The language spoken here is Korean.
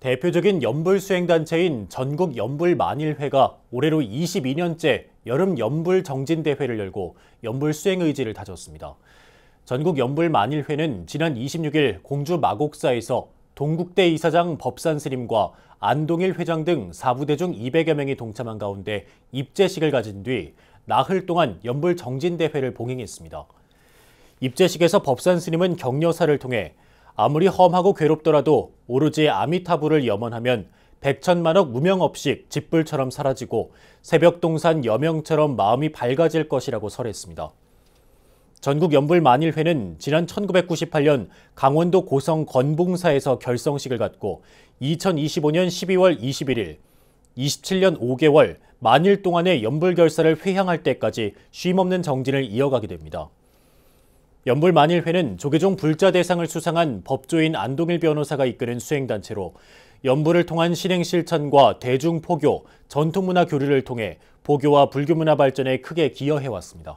대표적인 연불 수행단체인 전국 연불 만일회가 올해로 22년째 여름 연불 정진 대회를 열고 연불 수행 의지를 다졌습니다. 전국 연불 만일회는 지난 26일 공주 마곡사에서 동국대 이사장 법산 스님과 안동일 회장 등 4부대 중 200여 명이 동참한 가운데 입제식을 가진 뒤 나흘 동안 연불 정진 대회를 봉행했습니다. 입제식에서 법산 스님은 격려사를 통해 아무리 험하고 괴롭더라도 오로지 아미타불을 염원하면 백천만억 무명 없이 집불처럼 사라지고 새벽동산 여명처럼 마음이 밝아질 것이라고 설했습니다. 전국 연불 만일회는 지난 1998년 강원도 고성 건봉사에서 결성식을 갖고 2025년 12월 21일, 27년 5개월 만일 동안의 연불 결사를 회향할 때까지 쉼없는 정진을 이어가게 됩니다. 연불 만일회는 조계종 불자 대상을 수상한 법조인 안동일 변호사가 이끄는 수행단체로 연불을 통한 실행 실천과 대중 포교, 전통문화 교류를 통해 포교와 불교문화 발전에 크게 기여해왔습니다.